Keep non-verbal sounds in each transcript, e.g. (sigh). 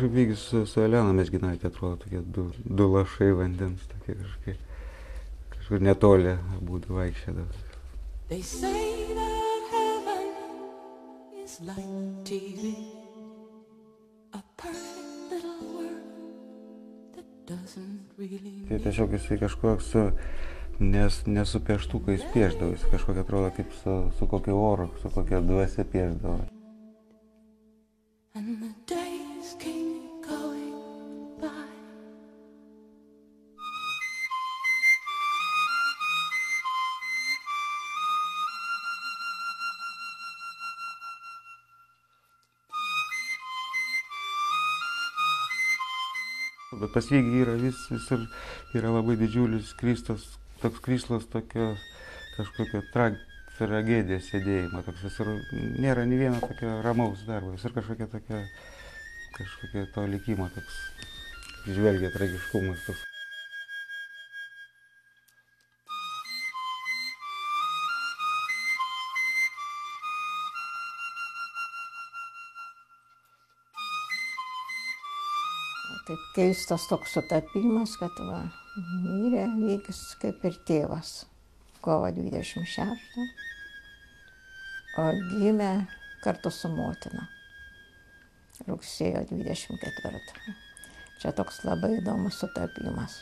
Kažkaip vygis su, su Elena Mesginaitė atrodo tokie du, du lašai vandens, tokie kažkaip kažkur netoli būtų vaikščiodavę. They say that heaven is like TV, a perfect little world that doesn't really Tai tiesiog jisai kažkoks su, nes, ne su pieštukais pieždavo, jis kažkokia atrodo kaip su, su kokiu oru, su kokia dvasia pieždavo. And the days keep Bet pas jį yra vis, visur yra labai didžiulis kristas, toks krislas tokio kažkokio tra, tragedija sėdėjimo, toks visur nėra nei vieno tokio ramaus darbo, visur kažkokia tokia, kažkokia to likimo toks, žvelgia tragiškumas toks. Taip keistas toks sutapimas, kad va, mirė lygis kaip ir tėvas kovo 26, o gimė kartu su motina rugsėjo 24. Čia toks labai įdomus sutapimas.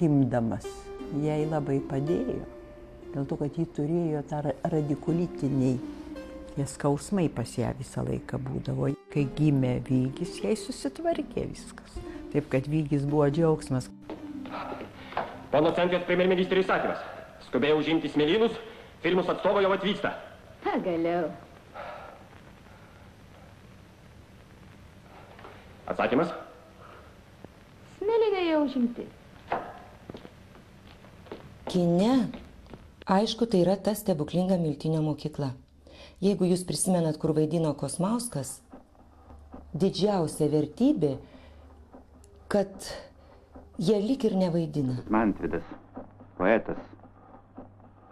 Gimdamas jai labai padėjo. Dėl to, kad ji turėjo tą ra- radikulitinį. Tie skausmai pas ją visą laiką būdavo. Kai gimė Vygis, jai susitvarkė viskas. Taip, kad Vygis buvo džiaugsmas. Pono Centrijos premjerministrė įsakymas. Skubėjo užimti smėlynus, filmus atstovo jau atvyksta. Pagaliau. Atsakymas? Smėlygai jau užimti. Kine, aišku, tai yra ta stebuklinga miltinio mokykla. Jeigu jūs prisimenat, kur vaidino Kosmauskas, didžiausia vertybė, kad jie lik ir nevaidina. Mantvidas, poetas.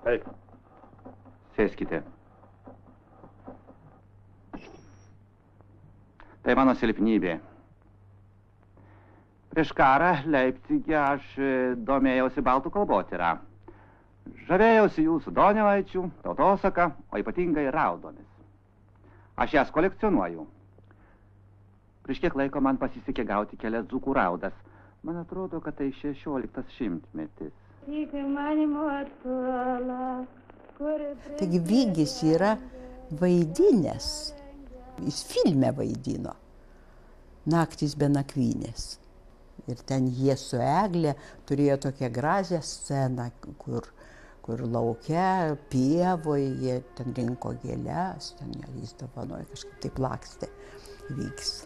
Taip. Sėskite. Tai mano silpnybė. Prieš karą Leipzigė aš e, domėjausi baltų kalbotyrą. Žavėjausi jūsų Donelaičių, tautosaka, o ypatingai raudomis. Aš jas kolekcionuoju. Prieš kiek laiko man pasisekė gauti kelias dzukų raudas. Man atrodo, kad tai 16 šimtmetis. Taigi Vygis yra vaidinęs. Jis filme vaidino. Naktis be nakvynės. Ir ten jie su Eglė turėjo tokią gražią sceną, kur, kur laukia, pievoje, jie ten rinko gėlės, ten jis dovanojo kažkaip taip lakstė. Vygis.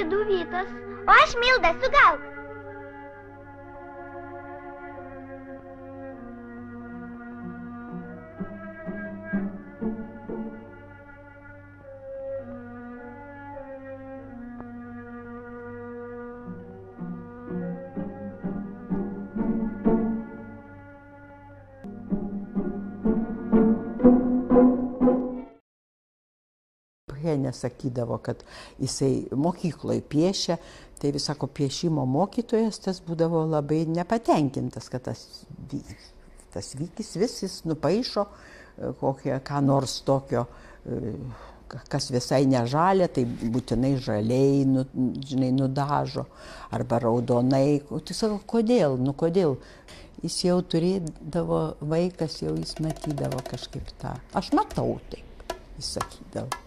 Aš man vidų vytas, o aš milda sugauk. Henė sakydavo, kad jisai mokykloje piešia, tai vis sako, piešimo mokytojas tas būdavo labai nepatenkintas, kad tas, tas vykis vis jis nupaišo e, kokią, ką nors tokio, e, ka- kas visai nežalia, tai būtinai žaliai, nu, žinai, nudažo, arba raudonai. Tai sako, kodėl, nu kodėl? Jis jau turėdavo, vaikas jau jis matydavo kažkaip tą. Aš matau taip, jis sakydavo.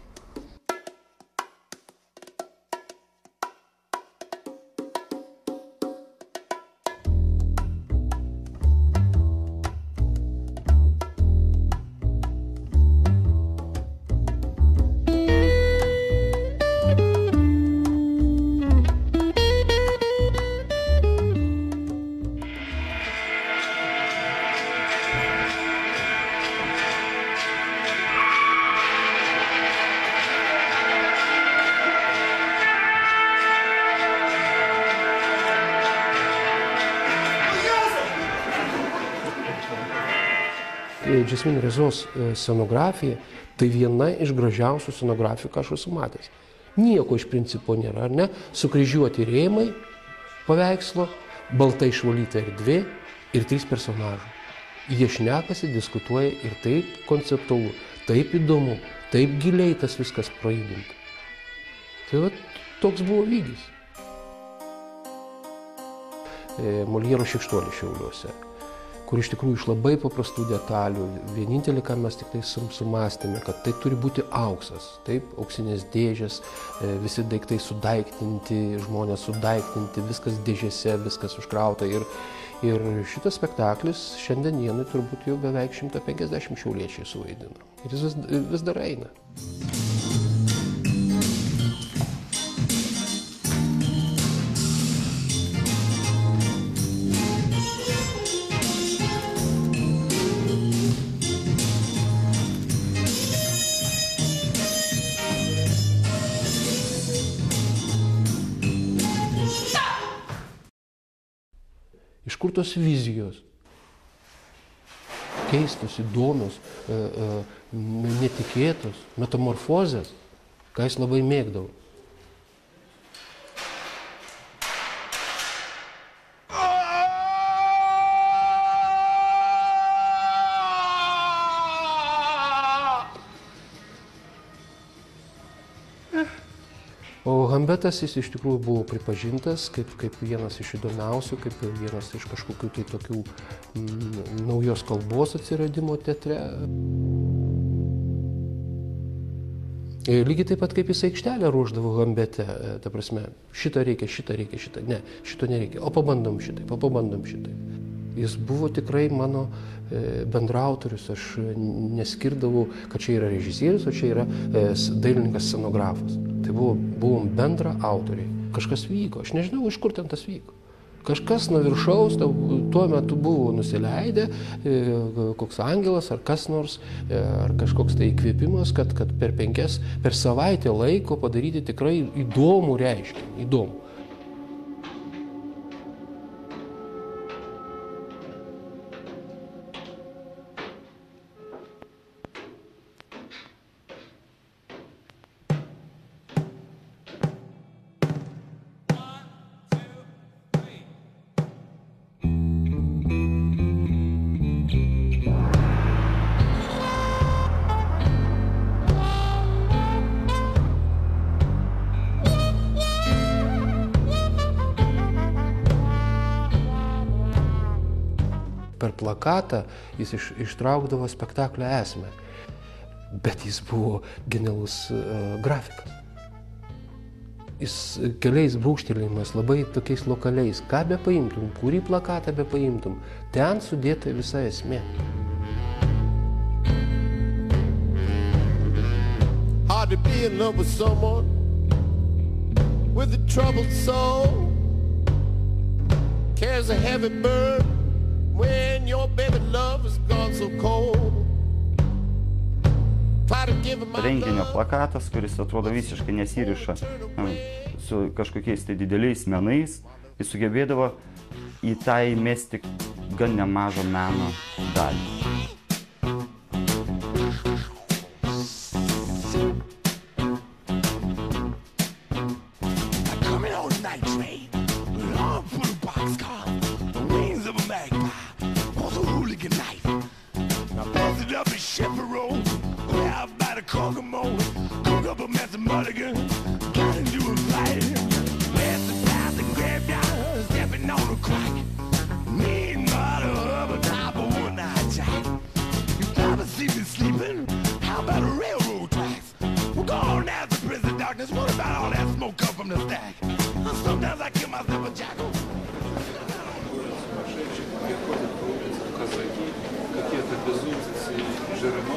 Džesmin Rezos e, scenografija tai viena iš gražiausių scenografijų, ką aš esu matęs. Nieko iš principo nėra, ar ne? Sukryžiuoti rėmai paveikslo, baltai išvalyta erdvė ir trys personažai. Jie šnekasi, diskutuoja ir taip konceptualu, taip įdomu, taip giliai tas viskas praeidinta. Tai va, toks buvo lygis. E, Moliero šikštuolį šiauliuose kur iš tikrųjų iš labai paprastų detalių, vienintelį, ką mes tik tai sum- sumastėme, kad tai turi būti auksas, taip, auksinės dėžės, e, visi daiktai sudaiktinti, žmonės sudaiktinti, viskas dėžėse, viskas užkrauta ir, ir šitas spektaklis šiandien dienai turbūt jau beveik 150 šiauliečiai suvaidino. Ir jis vis, vis dar eina. Kur tos vizijos? Keistos, įdomios, e, e, netikėtos, metamorfozės, ką jis labai mėgdavo. O Hambetas jis iš tikrųjų buvo pripažintas kaip, kaip vienas iš įdomiausių, kaip vienas iš kažkokių tai tokių mm, naujos kalbos atsiradimo teatre. Ir lygiai taip pat kaip jis aikštelę ruoždavo Hambete, e, ta prasme, šitą reikia, šitą reikia, šitą, ne, šito nereikia, o pabandom šitai, o pabandom šitai. Jis buvo tikrai mano e, bendrautorius, aš neskirdavau, kad čia yra režisierius, o čia yra e, dailininkas scenografas. Tai buvo, buvom bendra autoriai. Kažkas vyko, aš nežinau, iš kur ten tas vyko. Kažkas nuo viršaus tuo metu buvo nusileidę, e, koks angelas ar kas nors, e, ar kažkoks tai įkvėpimas, kad, kad per penkias, per savaitę laiko padaryti tikrai įdomų reiškinį, įdomų. Plakatą jis iš, ištraukdavo spektaklio esmę. Bet jis buvo genialus uh, grafikas. Jis keliais brūkštelėjimais, labai tokiais lokaliais, ką be paimtum, kurį plakatą be paimtum, ten sudėta visa esmė. Hard to be in love with someone with a troubled soul. Carries a heavy burden when your baby love has gone so cold. Renginio plakatas, kuris atrodo visiškai nesiriša su kažkokiais tai dideliais menais, jis sugebėdavo į tą įmesti gan nemažą meno dalį. to the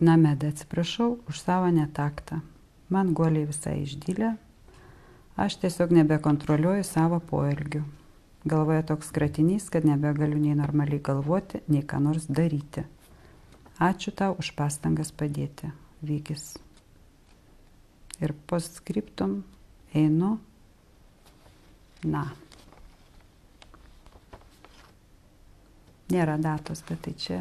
Nameda atsiprašau už savo netaktą. Man guoliai visai išdylė. Aš tiesiog nebekontroliuoju savo poelgių. Galvoje toks kratinys, kad nebegaliu nei normaliai galvoti, nei ką nors daryti. Ačiū tau už pastangas padėti, Vykis. Ir postscriptum einu. Na. Nėra datos, bet tai čia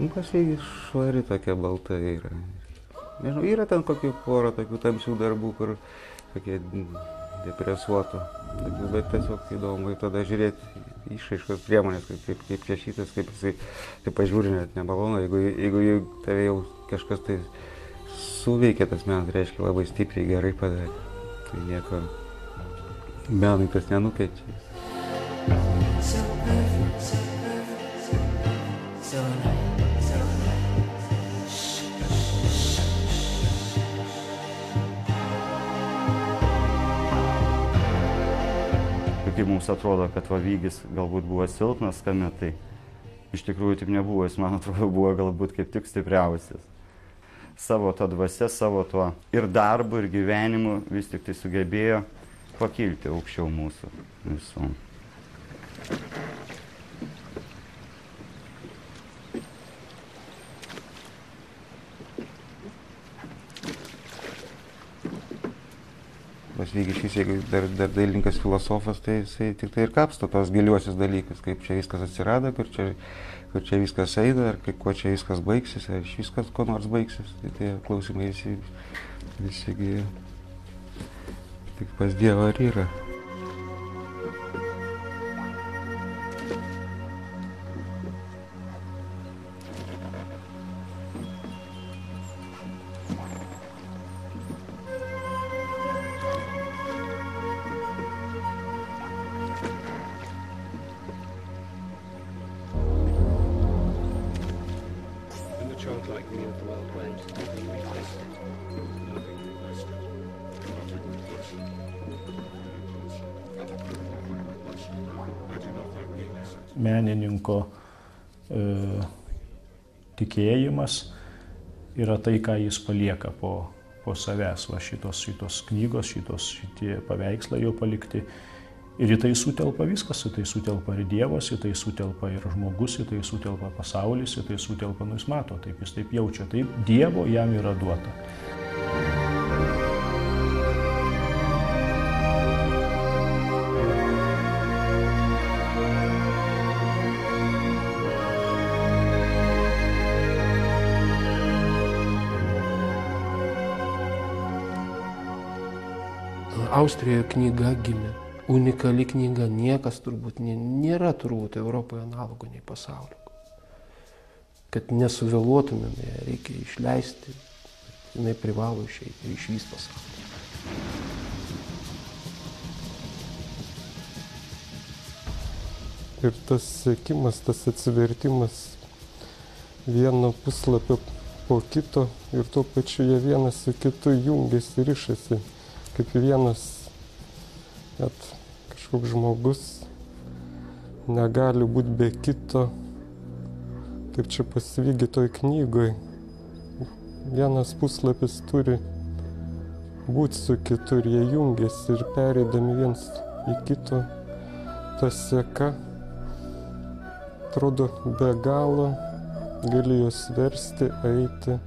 Nu, kažkaip švari tokia balta yra. Nežinau, yra ten kokių porą tokių tamsių darbų, kur tokie depresuotų. Bet tiesiog įdomu tada žiūrėti išaiškos priemonės, kaip, kaip, kaip čia šitas, kaip jisai, tai pažiūri net nemalonu, jeigu, jeigu, jeigu tave jau kažkas tai suveikia tas menas, tai reiškia labai stipriai gerai padarė. Tai nieko menui tas nenukeičia. Mums atrodo, kad Vavygis galbūt buvo silpnas kame, tai iš tikrųjų taip nebuvo, jis man atrodo buvo galbūt kaip tik stipriausias. Savo tą dvasę, savo tuo ir darbu, ir gyvenimu vis tik tai sugebėjo pakilti aukščiau mūsų visų. Pas Vygiškis, jeigu dar, dar dailininkas filosofas, tai jisai tik tai ir kapsto tos giliuosius dalykus, kaip čia viskas atsirado, kur čia, kur čia viskas eina, ar kuo čia viskas baigsis, ar iš viskas kuo nors baigsis. Tai tie klausimai visi, visi gi tik pas Dievą ar yra. Tikėjimas yra tai, ką jis palieka po, po savęs. Va šitos, šitos knygos, šitos, šitie paveikslai jo palikti. Ir į tai sutelpa viskas, į tai sutelpa ir Dievas, į tai sutelpa ir žmogus, į tai sutelpa pasaulis, į tai sutelpa, nu jis mato, taip jis taip jaučia, taip Dievo jam yra duota. Austrijoje knyga gimė. Unikali knyga, niekas turbūt nė- nėra turbūt Europoje analogų nei pasaulio. Kad nesuvėluotumėm, reikia išleisti, jinai privalo išeiti ir išvysti pasaulį. Ir tas sėkimas, tas atsivertimas vieno puslapio po kito ir tuo pačiu jie vienas su kitu jungiasi, ryšasi, kaip vienas, kad kažkoks žmogus negali būti be kito, kaip čia pasvygi toj knygoj. Vienas puslapis turi būti su kitu ir jie jungiasi ir pereidami viens į kito, ta seka atrodo be galo, gali juos versti, eiti.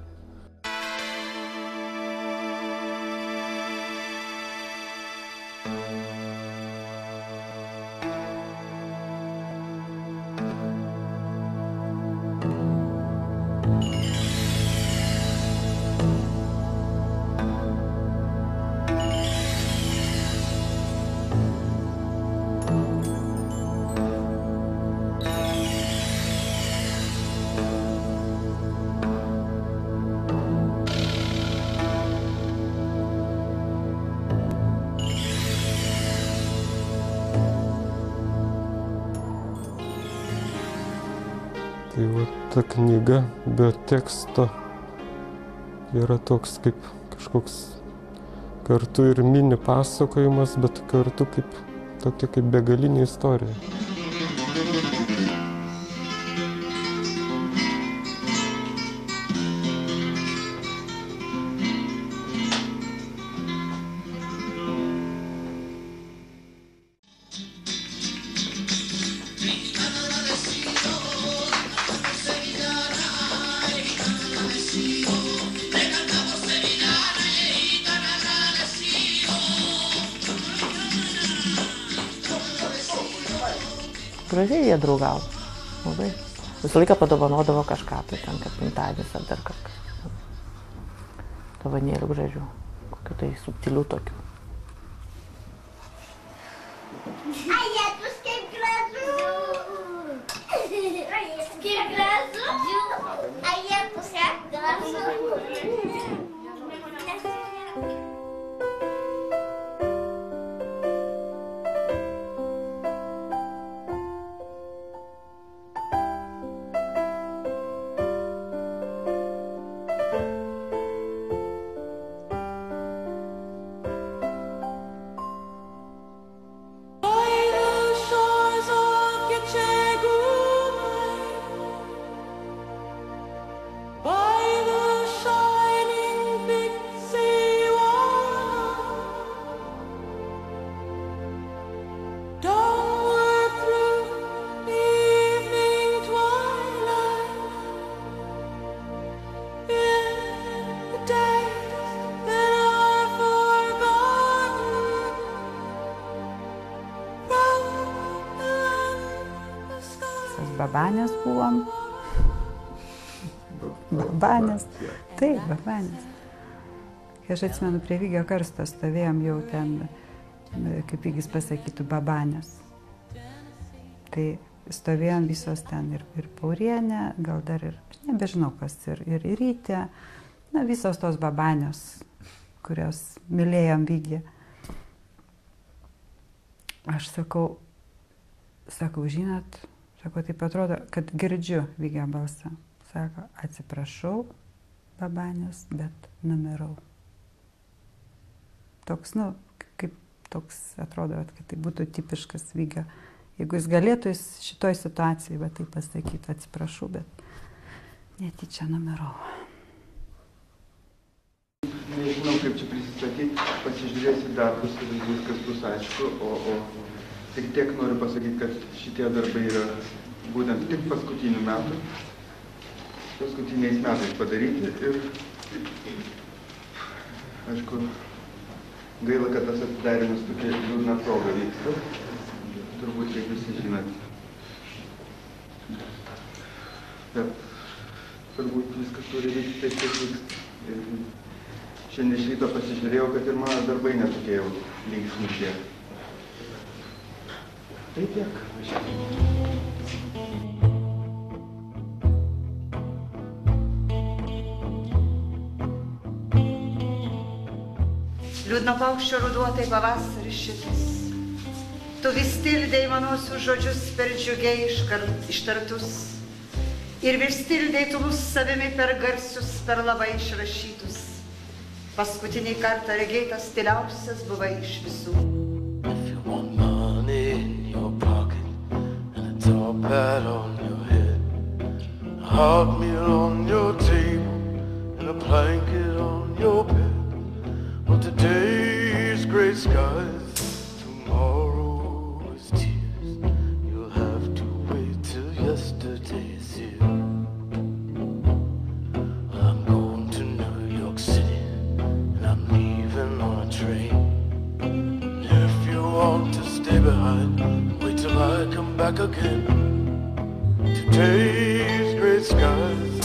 Tai va ta knyga be teksto yra toks kaip kažkoks kartu ir mini pasakojimas, bet kartu kaip tokia kaip begalinė istorija. Labai. Visą laiką padovanodavo kažką, tai ten kaip gimtadienis ar dar kažkas. Dovanėlių gražių, kokių tai subtilių tokių. Aietus kaip gražu. (laughs) Kaip gražu. Babanės buvom. Babanės. Taip, babanės. Kai aš atsimenu, prie Vygio karsto stovėjom jau ten, kaip Vygis pasakytų, babanės. Tai stovėjom visos ten ir, ir paurienė, gal dar ir, nebežinau kas, ir, ir rytė, na visos tos babanės, kurios mylėjom Vygį. Aš sakau, sakau, žinot, sako, taip atrodo, kad girdžiu Vygio balsą. Sako, atsiprašau, babanės, bet numirau. Toks, nu, kaip toks atrodo, kad tai būtų tipiškas Vygio. Jeigu jis galėtų, jis šitoj situacijai, bet tai pasakytų, atsiprašau, bet netyčia numirau. Nežinau, kaip čia prisistatyti, pasižiūrėsi darbus ir viskas bus aišku, o, o tik tiek noriu pasakyti, kad šitie darbai yra būtent tik paskutinių metų, paskutiniais metais padaryti ir, aišku, gaila, kad tas atidarimas tokia liūdna proga vyksta, turbūt kaip visi žinot. Bet turbūt viskas turi vykti taip, kaip vyksta. Ir Šiandien iš ryto pasižiūrėjau, kad ir mano darbai netokie jau linksmi šie. Tai tiek. Liūdno paukščio ruduo tai pavasaris šitas. Tu vis tildėjai manosius žodžius per džiugiai ištartus. Ir vis tildėjai tu mus savimi per garsius, per labai išrašytus. Paskutinį kartą regėtas tyliausias buvai iš visų. Hat on your head, a hot meal on your table and a blanket on your bed. Well, today's gray skies, tomorrow is tears. You'll have to wait till yesterday's here. I'm going to New York City and I'm leaving on a train. If you want to stay behind, wait till I come back again. Today's great skies,